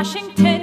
Washington.